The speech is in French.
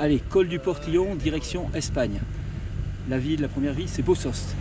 Allez, col du Portillon, direction Espagne. La ville, la première ville, c'est Bossost.